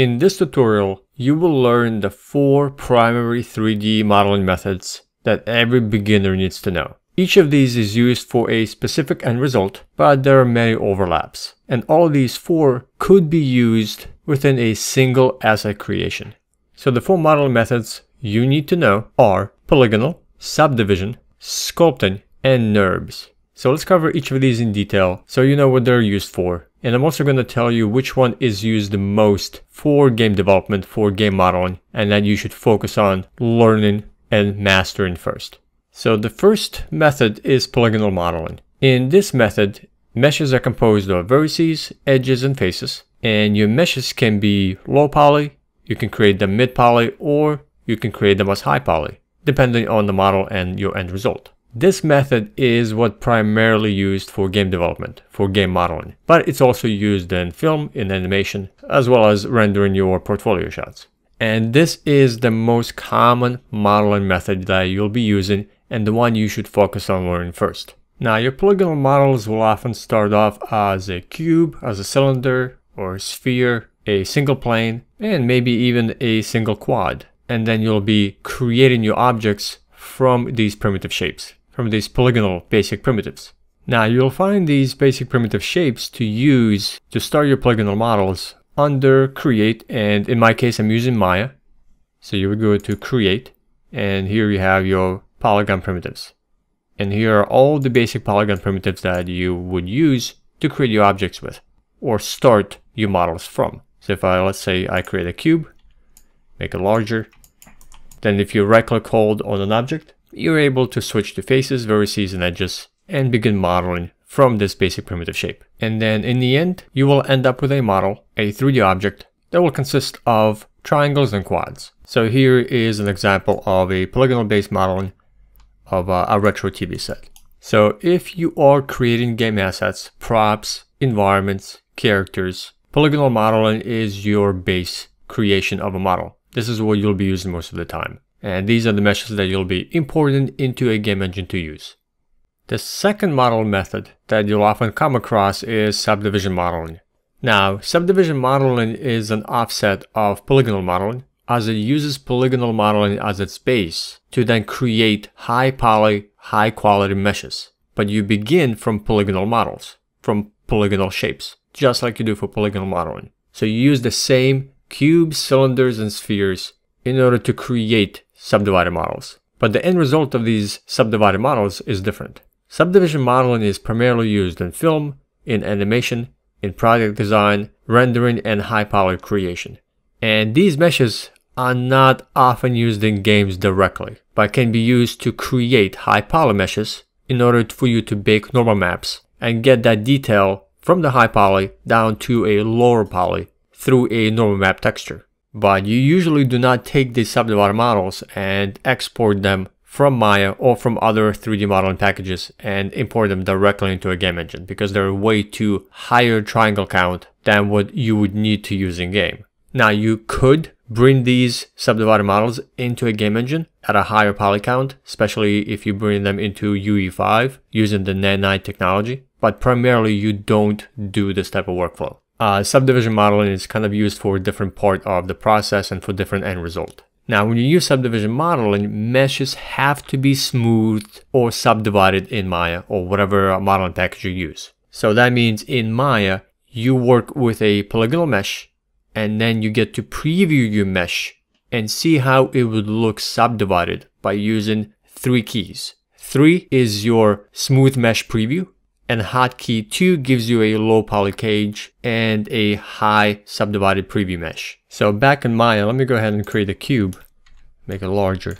In this tutorial, you will learn the four primary 3D modeling methods that every beginner needs to know. Each of these is used for a specific end result, but there are many overlaps. And all of these four could be used within a single asset creation. So the four modeling methods you need to know are polygonal, subdivision, sculpting, and NURBS. So let's cover each of these in detail so you know what they're used for. And I'm also going to tell you which one is used the most for game development, for game modeling, and that you should focus on learning and mastering first. So the first method is polygonal modeling. In this method, meshes are composed of vertices, edges, and faces. And your meshes can be low poly, you can create them mid poly, or you can create them as high poly, depending on the model and your end result. This method is what primarily used for game development, for game modeling, but it's also used in film, in animation, as well as rendering your portfolio shots. And this is the most common modeling method that you'll be using and the one you should focus on learning first. Now your polygonal models will often start off as a cube, as a cylinder, or a sphere, a single plane, and maybe even a single quad. And then you'll be creating your objects from these primitive shapes from these polygonal basic primitives. Now you'll find these basic primitive shapes to use to start your polygonal models under create and in my case I'm using Maya. So you would go to create and here you have your polygon primitives. And here are all the basic polygon primitives that you would use to create your objects with or start your models from. So if I, let's say I create a cube, make it larger, then if you right click hold on an object, you're able to switch to faces, vertices, and edges and begin modeling from this basic primitive shape. And then in the end, you will end up with a model, a 3D object, that will consist of triangles and quads. So here is an example of a polygonal based modeling of a, a retro TV set. So if you are creating game assets, props, environments, characters, polygonal modeling is your base creation of a model. This is what you'll be using most of the time. And these are the meshes that you'll be importing into a game engine to use. The second model method that you'll often come across is subdivision modeling. Now, subdivision modeling is an offset of polygonal modeling as it uses polygonal modeling as its base to then create high poly, high quality meshes. But you begin from polygonal models, from polygonal shapes, just like you do for polygonal modeling. So you use the same cubes, cylinders, and spheres in order to create subdivided models. But the end result of these subdivided models is different. Subdivision modeling is primarily used in film, in animation, in product design, rendering, and high poly creation. And these meshes are not often used in games directly, but can be used to create high poly meshes in order for you to bake normal maps and get that detail from the high poly down to a lower poly through a normal map texture. But you usually do not take these subdivided models and export them from Maya or from other 3D modeling packages and import them directly into a game engine because they're way too higher triangle count than what you would need to use in game. Now you could bring these subdivided models into a game engine at a higher poly count, especially if you bring them into UE5 using the Nanite technology, but primarily you don't do this type of workflow. Uh, subdivision modeling is kind of used for a different part of the process and for different end result. Now, when you use subdivision modeling, meshes have to be smoothed or subdivided in Maya or whatever modeling package you use. So that means in Maya, you work with a polygonal mesh and then you get to preview your mesh and see how it would look subdivided by using three keys. Three is your smooth mesh preview and hotkey 2 gives you a low poly cage and a high subdivided preview mesh. So back in Maya, let me go ahead and create a cube, make it larger.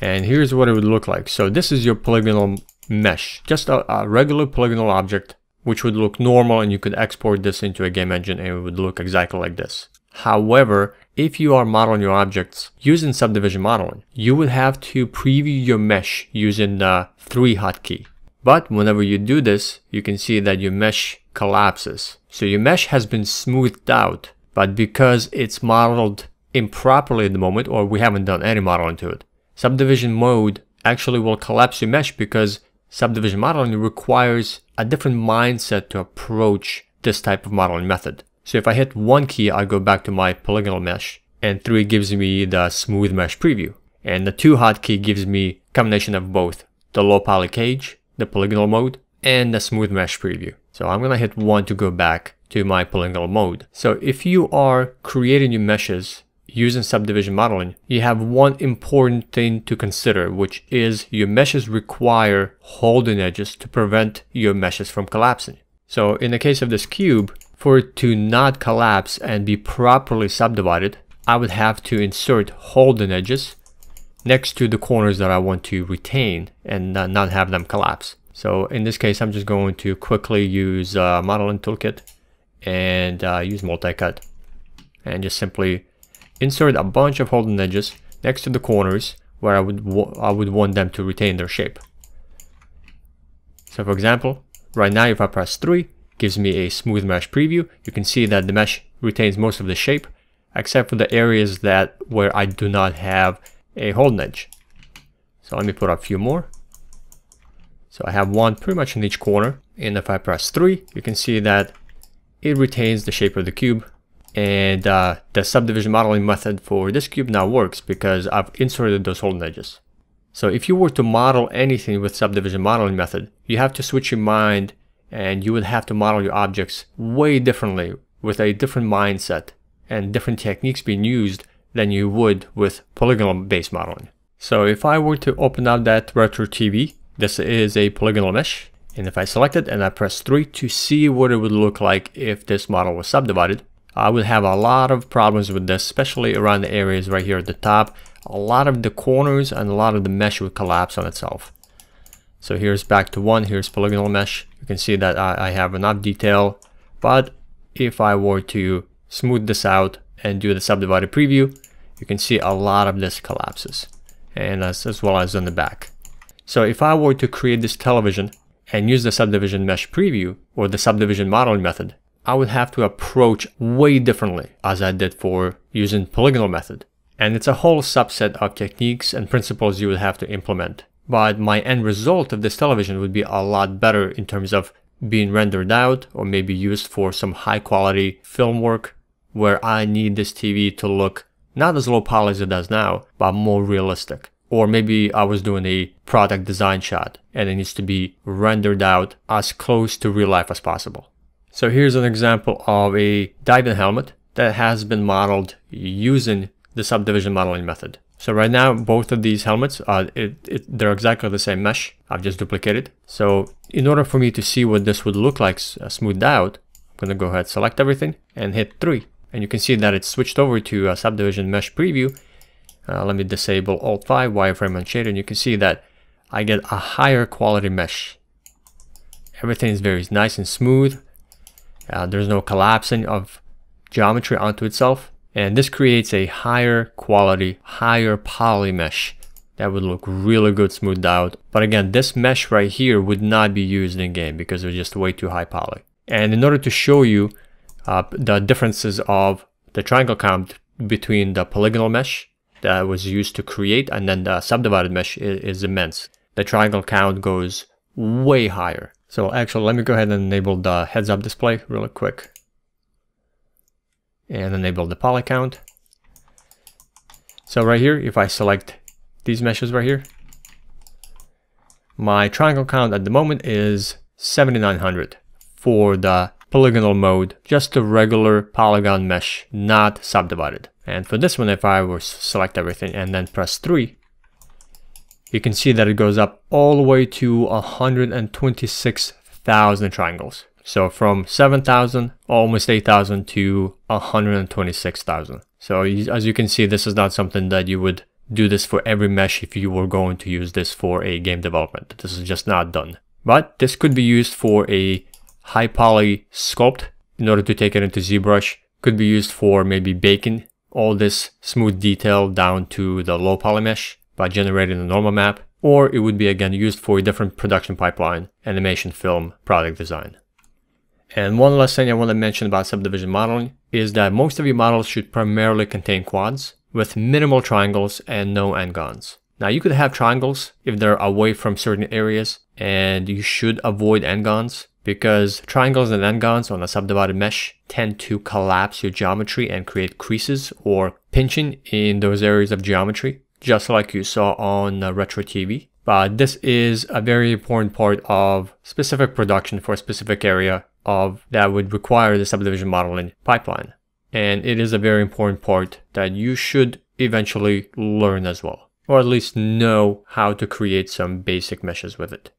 And here's what it would look like. So this is your polygonal mesh, just a, a regular polygonal object, which would look normal and you could export this into a game engine and it would look exactly like this. However, if you are modeling your objects using subdivision modeling, you would have to preview your mesh using the 3 hotkey. But whenever you do this, you can see that your mesh collapses. So your mesh has been smoothed out, but because it's modeled improperly at the moment, or we haven't done any modeling to it, subdivision mode actually will collapse your mesh because subdivision modeling requires a different mindset to approach this type of modeling method. So if I hit one key, I go back to my polygonal mesh and 3 gives me the smooth mesh preview. And the 2 hotkey gives me combination of both the low poly cage, the polygonal mode, and the smooth mesh preview. So I'm gonna hit 1 to go back to my polygonal mode. So if you are creating new meshes using subdivision modeling, you have one important thing to consider, which is your meshes require holding edges to prevent your meshes from collapsing. So in the case of this cube, for it to not collapse and be properly subdivided, I would have to insert holding edges next to the corners that I want to retain and not have them collapse. So in this case, I'm just going to quickly use uh, modeling toolkit and uh, use multi-cut and just simply insert a bunch of holding edges next to the corners where I would I would want them to retain their shape. So for example, right now if I press 3, gives me a smooth mesh preview. You can see that the mesh retains most of the shape except for the areas that where I do not have a holding edge. So let me put a few more. So I have one pretty much in each corner. And if I press 3, you can see that it retains the shape of the cube. And uh, the subdivision modeling method for this cube now works because I've inserted those holding edges. So if you were to model anything with subdivision modeling method, you have to switch your mind and you would have to model your objects way differently with a different mindset and different techniques being used than you would with polygonal based modeling. So if I were to open up that retro TV, this is a polygonal mesh. And if I select it and I press 3 to see what it would look like if this model was subdivided, I would have a lot of problems with this, especially around the areas right here at the top. A lot of the corners and a lot of the mesh would collapse on itself. So here's back to 1, here's polygonal mesh. You can see that I, I have enough detail, but if I were to smooth this out and do the subdivided preview, you can see a lot of this collapses and as, as well as on the back. So if I were to create this television and use the subdivision mesh preview or the subdivision modeling method, I would have to approach way differently as I did for using polygonal method. And it's a whole subset of techniques and principles you would have to implement. But my end result of this television would be a lot better in terms of being rendered out or maybe used for some high quality film work where I need this TV to look not as low poly as it does now, but more realistic. Or maybe I was doing a product design shot and it needs to be rendered out as close to real life as possible. So here's an example of a diving helmet that has been modeled using the subdivision modeling method. So right now, both of these helmets, uh, it, it, they're exactly the same mesh. I've just duplicated. So in order for me to see what this would look like smoothed out, I'm going to go ahead, select everything and hit 3 and you can see that it's switched over to a subdivision mesh preview. Uh, let me disable Alt 5 wireframe and shader and you can see that I get a higher quality mesh. Everything is very nice and smooth. Uh, there's no collapsing of geometry onto itself. And this creates a higher quality, higher poly mesh that would look really good smoothed out. But again, this mesh right here would not be used in game because it's just way too high poly. And in order to show you uh, the differences of the triangle count between the polygonal mesh that was used to create and then the subdivided mesh is, is immense. The triangle count goes way higher. So actually, let me go ahead and enable the heads up display really quick. And enable the poly count. So right here, if I select these meshes right here, my triangle count at the moment is 7900 for the polygonal mode, just a regular polygon mesh, not subdivided. And for this one, if I were select everything and then press 3, you can see that it goes up all the way to 126,000 triangles. So from 7,000, almost 8,000 to 126,000. So as you can see, this is not something that you would do this for every mesh if you were going to use this for a game development. This is just not done. But this could be used for a high poly sculpt in order to take it into ZBrush. Could be used for maybe baking all this smooth detail down to the low poly mesh by generating a normal map, or it would be again used for a different production pipeline, animation, film, product design. And one last thing I want to mention about subdivision modeling is that most of your models should primarily contain quads with minimal triangles and no n-gons. Now you could have triangles if they're away from certain areas and you should avoid n-gons because triangles and n-gons on a subdivided mesh tend to collapse your geometry and create creases or pinching in those areas of geometry, just like you saw on uh, Retro TV. But this is a very important part of specific production for a specific area of that would require the subdivision modeling pipeline. And it is a very important part that you should eventually learn as well, or at least know how to create some basic meshes with it.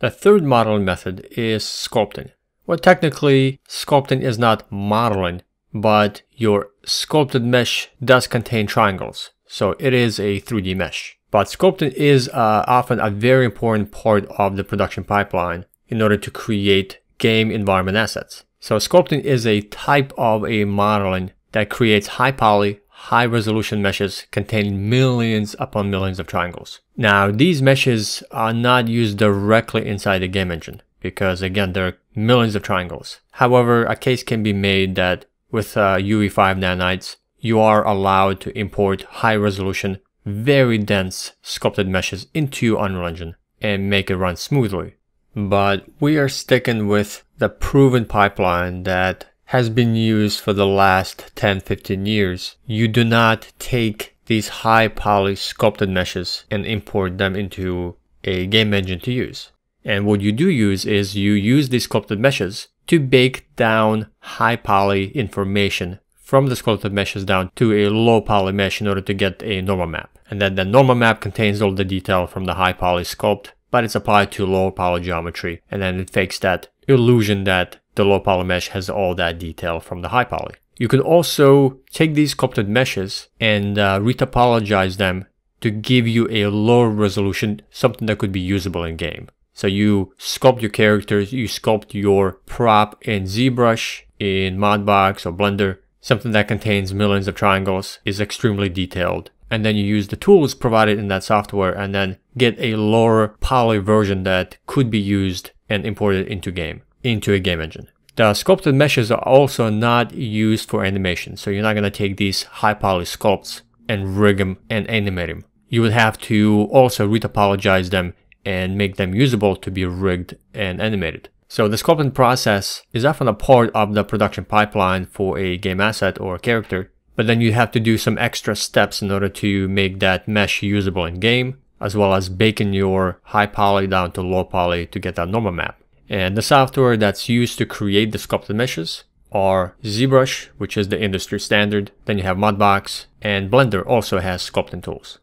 The third modeling method is sculpting. Well, technically, sculpting is not modeling, but your sculpted mesh does contain triangles, so it is a 3D mesh. But sculpting is uh, often a very important part of the production pipeline in order to create game environment assets. So sculpting is a type of a modeling that creates high poly, high resolution meshes containing millions upon millions of triangles. Now, these meshes are not used directly inside the game engine because again, there are millions of triangles. However, a case can be made that with uh, UE5 nanites, you are allowed to import high resolution, very dense sculpted meshes into Unreal Engine and make it run smoothly. But we are sticking with the proven pipeline that has been used for the last 10-15 years. You do not take these high poly sculpted meshes and import them into a game engine to use. And what you do use is you use these sculpted meshes to bake down high poly information from the sculpted meshes down to a low poly mesh in order to get a normal map. And then the normal map contains all the detail from the high poly sculpt, but it's applied to low poly geometry. And then it fakes that illusion that the low poly mesh has all that detail from the high poly. You can also take these sculpted meshes and uh, retopologize them to give you a lower resolution, something that could be usable in game. So you sculpt your characters, you sculpt your prop in ZBrush, in Mudbox or Blender, something that contains millions of triangles is extremely detailed. And then you use the tools provided in that software and then get a lower poly version that could be used and imported into game into a game engine. The sculpted meshes are also not used for animation, so you're not going to take these high poly sculpts and rig them and animate them. You would have to also retopologize them and make them usable to be rigged and animated. So the sculpting process is often a part of the production pipeline for a game asset or a character, but then you have to do some extra steps in order to make that mesh usable in game, as well as baking your high poly down to low poly to get that normal map. And the software that's used to create the sculpted meshes are ZBrush, which is the industry standard. Then you have Mudbox, and Blender also has sculpting tools.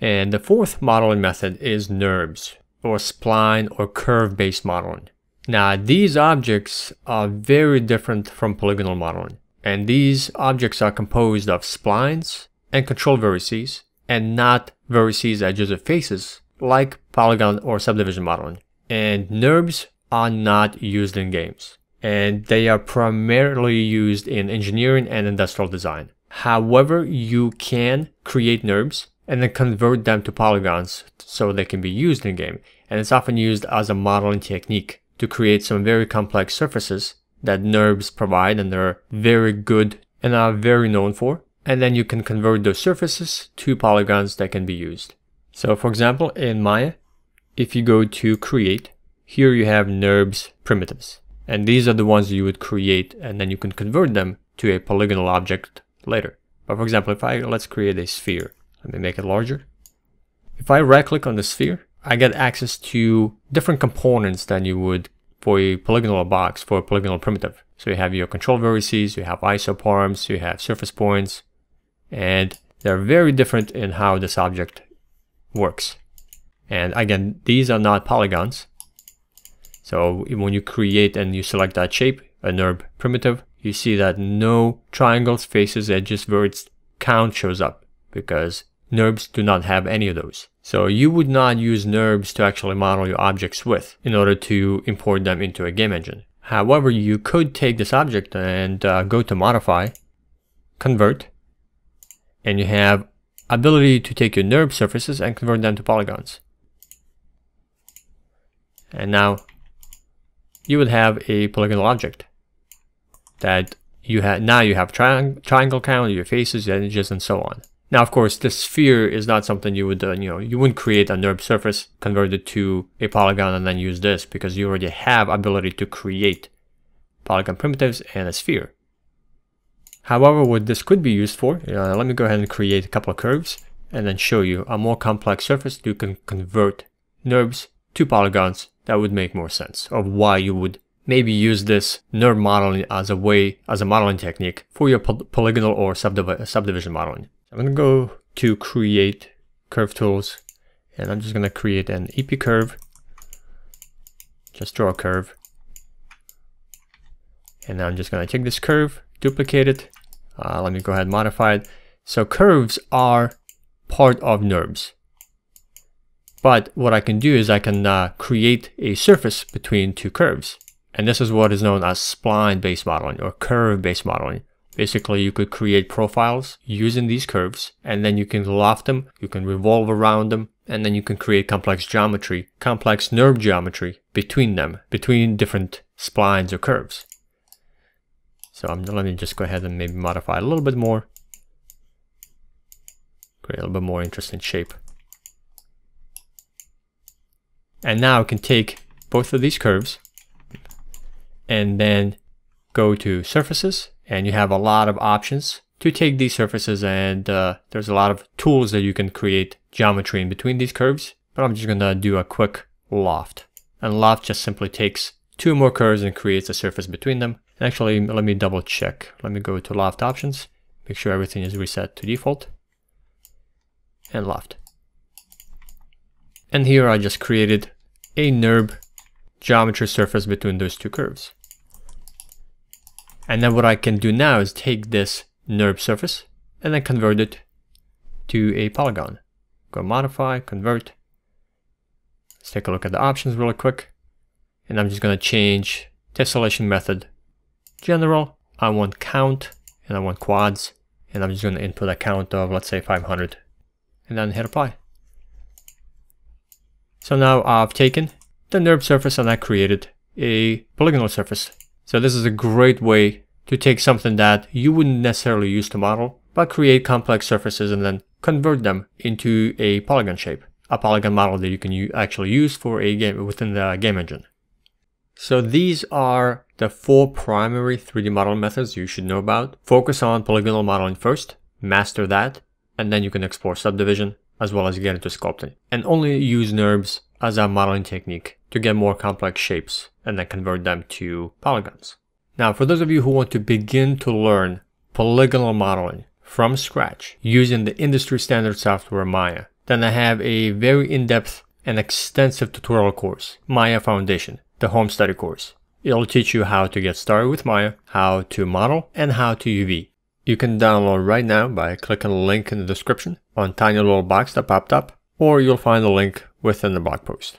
And the fourth modeling method is NURBS, or spline or curve-based modeling. Now, these objects are very different from polygonal modeling. And these objects are composed of splines and control vertices, and not vertices, edges, or faces, like polygon or subdivision modeling. And NURBS are not used in games, and they are primarily used in engineering and industrial design. However, you can create NURBS and then convert them to polygons so they can be used in game. And it's often used as a modeling technique to create some very complex surfaces that NURBS provide and they're very good and are very known for. And then you can convert those surfaces to polygons that can be used. So for example, in Maya, if you go to create, here you have NURBS primitives. And these are the ones you would create and then you can convert them to a polygonal object later. But for example, if I, let's create a sphere. Let me make it larger. If I right click on the sphere, I get access to different components than you would for a polygonal box for a polygonal primitive. So you have your control vertices, you have isoparms, you have surface points, and they're very different in how this object works. And again, these are not polygons. So when you create and you select that shape, a NURB primitive, you see that no triangles, faces, edges, verts count shows up because NURBs do not have any of those. So you would not use NURBs to actually model your objects with in order to import them into a game engine. However, you could take this object and uh, go to modify, convert, and you have ability to take your NURB surfaces and convert them to polygons. And now you would have a polygonal object that you have now you have tri triangle count, your faces, your edges, and so on. Now, of course, the sphere is not something you would, uh, you know, you wouldn't create a NURB surface, convert it to a polygon, and then use this because you already have ability to create polygon primitives and a sphere. However, what this could be used for, uh, let me go ahead and create a couple of curves and then show you a more complex surface you can convert NURBs to polygons that would make more sense of why you would maybe use this NURB modeling as a way, as a modeling technique for your poly polygonal or subdiv subdivision modeling. I'm going to go to create curve tools and I'm just going to create an EP curve. Just draw a curve. And now I'm just going to take this curve, duplicate it. Uh, let me go ahead and modify it. So curves are part of NURBS. But what I can do is I can uh, create a surface between two curves. And this is what is known as spline-based modeling or curve-based modeling. Basically, you could create profiles using these curves, and then you can loft them, you can revolve around them, and then you can create complex geometry, complex NURB geometry between them, between different splines or curves. So I'm, let me just go ahead and maybe modify a little bit more. Create a little bit more interesting shape. And now I can take both of these curves and then go to surfaces. And you have a lot of options to take these surfaces. And uh, there's a lot of tools that you can create geometry in between these curves. But I'm just gonna do a quick loft. And loft just simply takes two more curves and creates a surface between them. And actually let me double check. Let me go to loft options. Make sure everything is reset to default. And loft. And here I just created a NURB geometry surface between those two curves and then what I can do now is take this NURB surface and then convert it to a polygon. Go modify, convert. Let's take a look at the options really quick. And I'm just going to change tessellation method. General, I want count and I want quads. And I'm just going to input a count of, let's say 500. And then hit apply. So now I've taken the NURB surface and I created a polygonal surface so this is a great way to take something that you wouldn't necessarily use to model, but create complex surfaces and then convert them into a polygon shape, a polygon model that you can actually use for a game within the game engine. So these are the four primary 3D modeling methods you should know about. Focus on polygonal modeling first, master that, and then you can explore subdivision as well as get into sculpting. And only use NURBS as a modeling technique to get more complex shapes and then convert them to polygons. Now, for those of you who want to begin to learn polygonal modeling from scratch using the industry standard software Maya, then I have a very in-depth and extensive tutorial course, Maya Foundation, the home study course. It'll teach you how to get started with Maya, how to model, and how to UV. You can download right now by clicking the link in the description on tiny little box that popped up, or you'll find the link within the blog post.